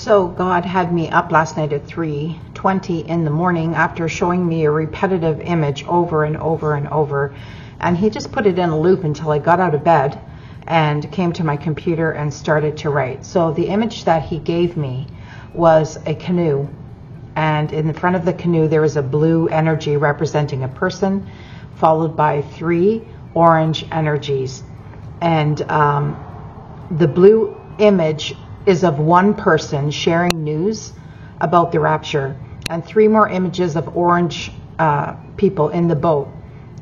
So God had me up last night at 3:20 in the morning after showing me a repetitive image over and over and over, and he just put it in a loop until I got out of bed and came to my computer and started to write. So the image that he gave me was a canoe, and in the front of the canoe there was a blue energy representing a person, followed by three orange energies, and um, the blue image is of one person sharing news about the rapture, and three more images of orange uh, people in the boat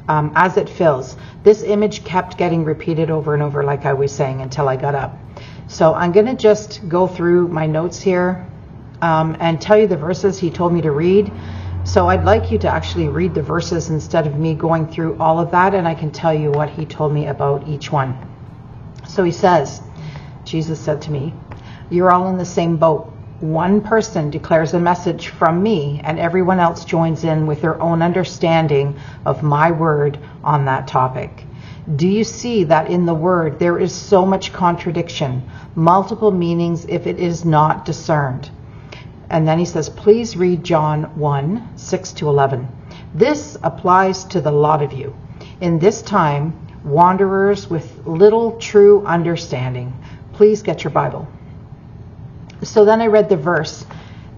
um, as it fills. This image kept getting repeated over and over, like I was saying, until I got up. So I'm going to just go through my notes here um, and tell you the verses he told me to read. So I'd like you to actually read the verses instead of me going through all of that, and I can tell you what he told me about each one. So he says, Jesus said to me, You're all in the same boat. One person declares a message from me, and everyone else joins in with their own understanding of my word on that topic. Do you see that in the word there is so much contradiction, multiple meanings if it is not discerned? And then he says, please read John 1 6 to 11. This applies to the lot of you. In this time, wanderers with little true understanding. Please get your Bible. So then I read the verse,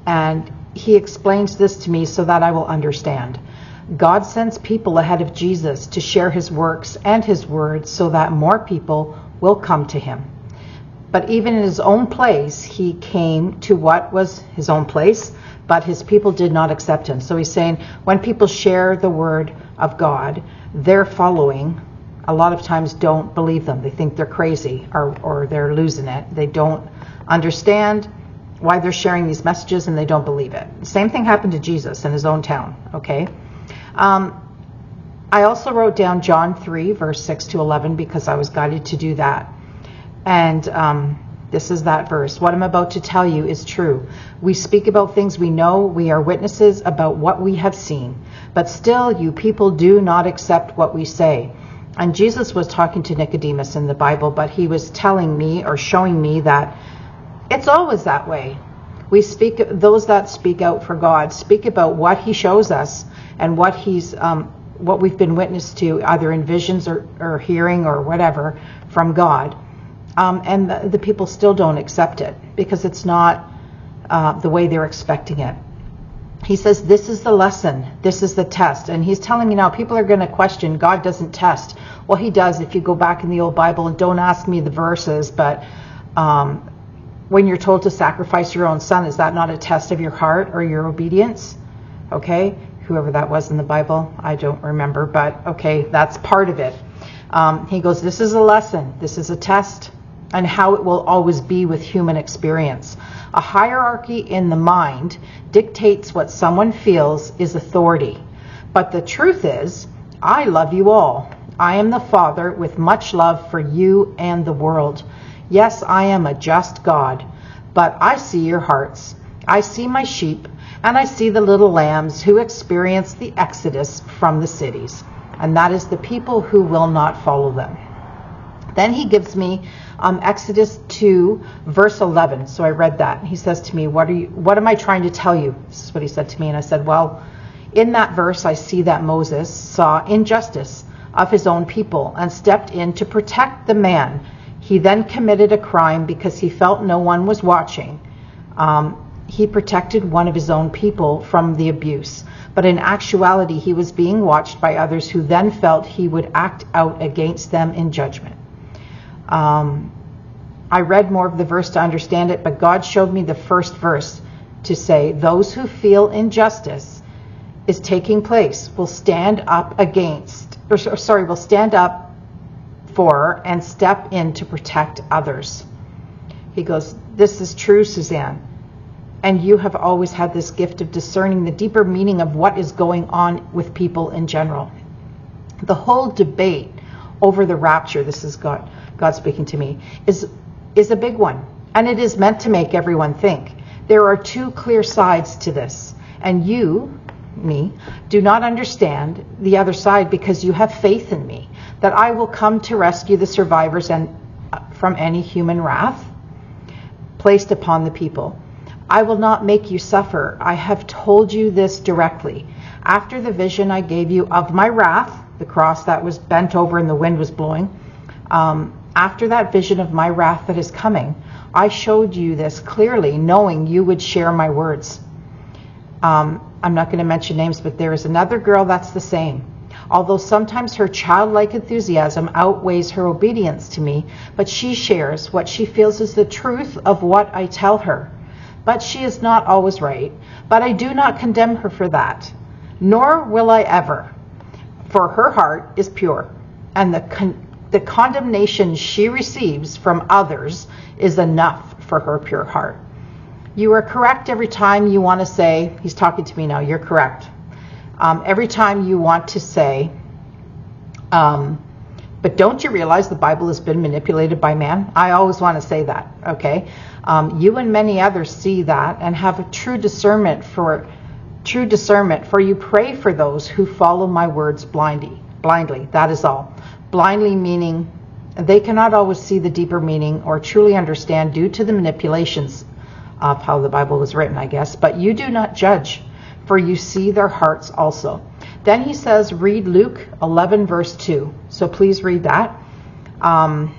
and he explains this to me so that I will understand. God sends people ahead of Jesus to share his works and his words so that more people will come to him. But even in his own place, he came to what was his own place, but his people did not accept him. So he's saying when people share the word of God, their following a lot of times don't believe them. They think they're crazy or, or they're losing it. They don't understand why they're sharing these messages and they don't believe it. Same thing happened to Jesus in his own town, okay? Um, I also wrote down John 3, verse 6 to 11, because I was guided to do that. And um, this is that verse. What I'm about to tell you is true. We speak about things we know, we are witnesses about what we have seen. But still, you people do not accept what we say. And Jesus was talking to Nicodemus in the Bible, but he was telling me or showing me that it's always that way. We speak, those that speak out for God speak about what He shows us and what He's, um, what we've been witness to, either in visions or, or hearing or whatever from God. Um, and the, the, people still don't accept it because it's not uh, the way they're expecting it. He says, This is the lesson, this is the test. And he's telling me now, people are going to question God doesn't test. Well, he does if you go back in the old Bible and don't ask me the verses, but um, when you're told to sacrifice your own son, is that not a test of your heart or your obedience? Okay, whoever that was in the Bible, I don't remember, but okay, that's part of it. Um, he goes, This is a lesson, this is a test, and how it will always be with human experience. A hierarchy in the mind dictates what someone feels is authority. But the truth is, I love you all. I am the Father with much love for you and the world. Yes, I am a just God, but I see your hearts. I see my sheep, and I see the little lambs who experience the exodus from the cities, and that is the people who will not follow them. Then he gives me um, Exodus 2, verse 11. So I read that. He says to me, "What are you? What am I trying to tell you?" This is what he said to me, and I said, "Well, in that verse, I see that Moses saw injustice of his own people and stepped in to protect the man he then committed a crime because he felt no one was watching. Um, he protected one of his own people from the abuse. But in actuality, he was being watched by others who then felt he would act out against them in judgment. Um, I read more of the verse to understand it, but God showed me the first verse to say, Those who feel injustice is taking place will stand up against, or sorry, will stand up for and step in to protect others. He goes, This is true, Suzanne. And you have always had this gift of discerning the deeper meaning of what is going on with people in general. The whole debate over the rapture, this is God, God speaking to me, is, is a big one. And it is meant to make everyone think. There are two clear sides to this. And you, me, do not understand the other side because you have faith in me that I will come to rescue the survivors and uh, from any human wrath placed upon the people. I will not make you suffer. I have told you this directly. After the vision I gave you of my wrath, the cross that was bent over and the wind was blowing, um, after that vision of my wrath that is coming, I showed you this clearly, knowing you would share my words. Um, I'm not going to mention names, but there is another girl that's the same. Although sometimes her childlike enthusiasm outweighs her obedience to me, but she shares what she feels is the truth of what I tell her but she is not always right. But I do not condemn her for that, nor will I ever, for her heart is pure, and the, con- the condemnation she receives from others is enough for her pure heart. You are correct every time you want to say, he's talking to me now, you're correct. Um, every time you want to say, um, but don't you realize the Bible has been manipulated by man? I always want to say that, okay? Um, you and many others see that and have a true discernment for true discernment, for you pray for those who follow my words blindly. Blindly, that is all. Blindly meaning they cannot always see the deeper meaning or truly understand due to the manipulations of how the Bible was written, I guess. But you do not judge, for you see their hearts also. Then he says, read Luke 11, verse 2. So please read that. Um,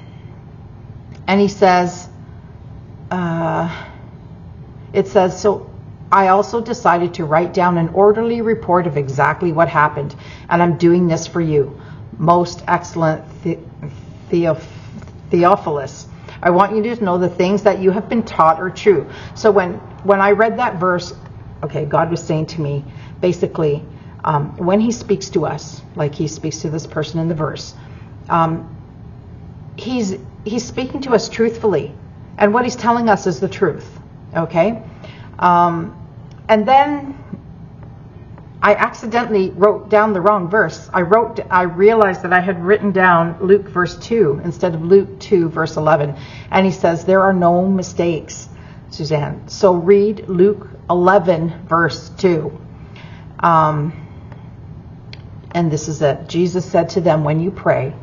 and he says, uh, it says, so I also decided to write down an orderly report of exactly what happened, and I'm doing this for you. Most excellent the- Theoph- Theophilus. I want you to know the things that you have been taught are true. So when, when I read that verse, okay, God was saying to me, basically, um, when he speaks to us, like he speaks to this person in the verse, um, he's he's speaking to us truthfully, and what he's telling us is the truth. Okay, um, and then I accidentally wrote down the wrong verse. I wrote I realized that I had written down Luke verse two instead of Luke two verse eleven, and he says there are no mistakes, Suzanne. So read Luke eleven verse two. Um, and this is it. Jesus said to them, When you pray,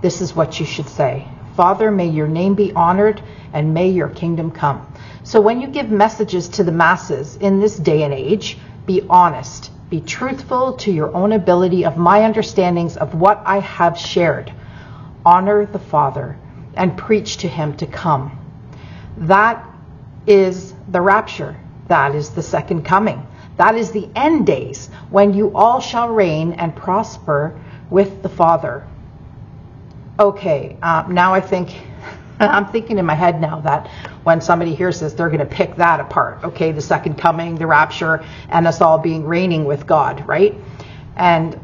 this is what you should say Father, may your name be honored and may your kingdom come. So when you give messages to the masses in this day and age, be honest, be truthful to your own ability of my understandings of what I have shared. Honor the Father and preach to him to come. That is the rapture. That is the second coming. That is the end days when you all shall reign and prosper with the Father. Okay, uh, now I think, I'm thinking in my head now that when somebody hears this, they're going to pick that apart. Okay, the second coming, the rapture, and us all being reigning with God, right? And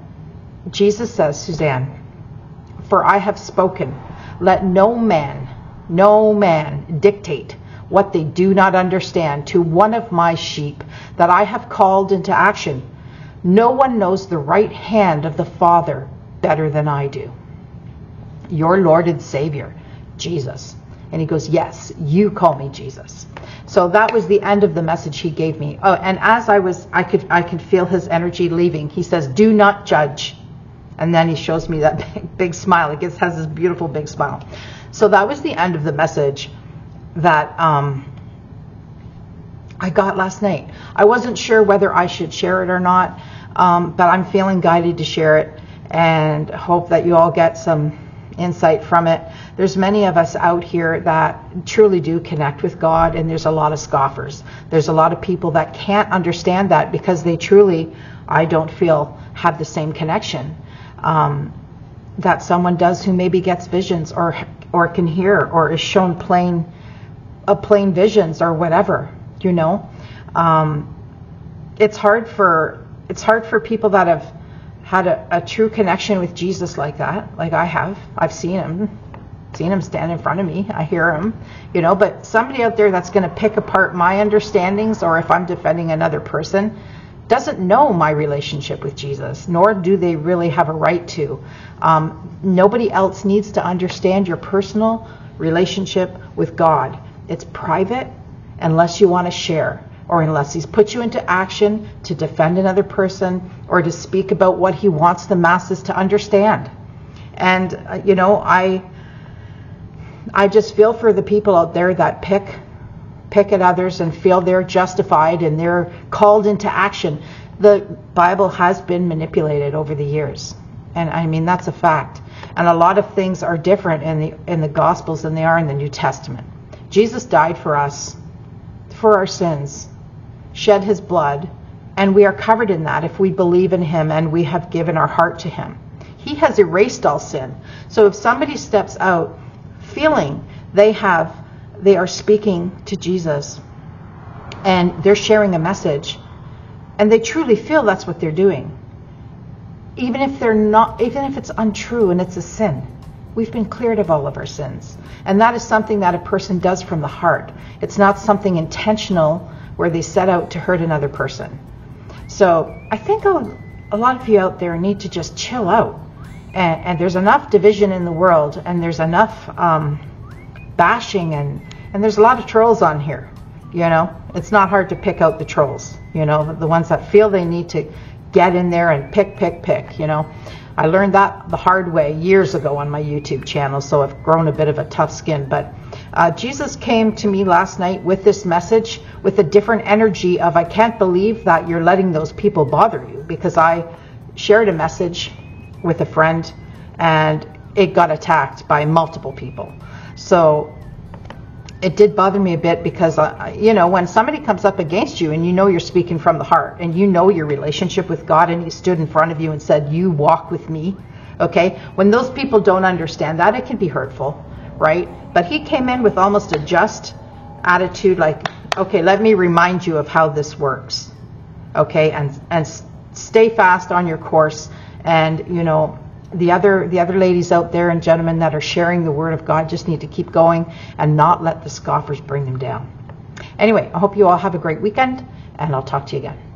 Jesus says, Suzanne, for I have spoken. Let no man, no man dictate what they do not understand to one of my sheep that I have called into action. No one knows the right hand of the Father better than I do. Your Lord and Savior, Jesus. And he goes, Yes, you call me Jesus. So that was the end of the message he gave me. Oh, and as I was, I could, I could feel his energy leaving. He says, Do not judge. And then he shows me that big, big smile. He has this beautiful big smile. So that was the end of the message that um, I got last night. I wasn't sure whether I should share it or not, um, but I'm feeling guided to share it and hope that you all get some insight from it. There's many of us out here that truly do connect with God, and there's a lot of scoffers. There's a lot of people that can't understand that because they truly, I don't feel, have the same connection um, that someone does who maybe gets visions or or can hear or is shown plain plain visions or whatever, you know. Um, it's hard for it's hard for people that have had a, a, true connection with Jesus like that, like I have. I've seen him, seen him stand in front of me. I hear him, you know. But somebody out there that's going to pick apart my understandings, or if I'm defending another person, doesn't know my relationship with Jesus, nor do they really have a right to. Um, nobody else needs to understand your personal relationship with God. It's private unless you want to share or unless he's put you into action to defend another person or to speak about what he wants the masses to understand. And uh, you know, I I just feel for the people out there that pick pick at others and feel they're justified and they're called into action. The Bible has been manipulated over the years. And I mean, that's a fact. And a lot of things are different in the, in the Gospels than they are in the New Testament. Jesus died for us, for our sins, shed his blood, and we are covered in that if we believe in him and we have given our heart to him. He has erased all sin. So if somebody steps out feeling they have they are speaking to Jesus and they're sharing a message and they truly feel that's what they're doing even if they're not even if it's untrue and it's a sin we've been cleared of all of our sins. And that is something that a person does from the heart. It's not something intentional where they set out to hurt another person. So i think a, a lot of you out there need to just chill out. And, and there's enough division in the world and there's enough um, bashing and and there's a lot of trolls on here you know? It's not hard to pick out the trolls you know the ones that feel they need to get in there and pick pick pick you know i learned that the hard way years ago on my youtube channel so i've grown a bit of a tough skin. But uh, jesus came to me last night with this message with a different energy of i can't believe that you're letting those people bother you because i shared a message with a friend and it got attacked by multiple people. So it did bother me a bit because, uh, you know, when somebody comes up against you and you know you're speaking from the heart and you know your relationship with God and He stood in front of you and said, You walk with me, okay? When those people don't understand that, it can be hurtful, right? But He came in with almost a just attitude, like, Okay, let me remind you of how this works, okay? And, and stay fast on your course and, you know, the other the other ladies out there and gentlemen that are sharing the word of God just need to keep going and not let the scoffers bring them down. Anyway, I hope you all have a great weekend and I'll talk to you again.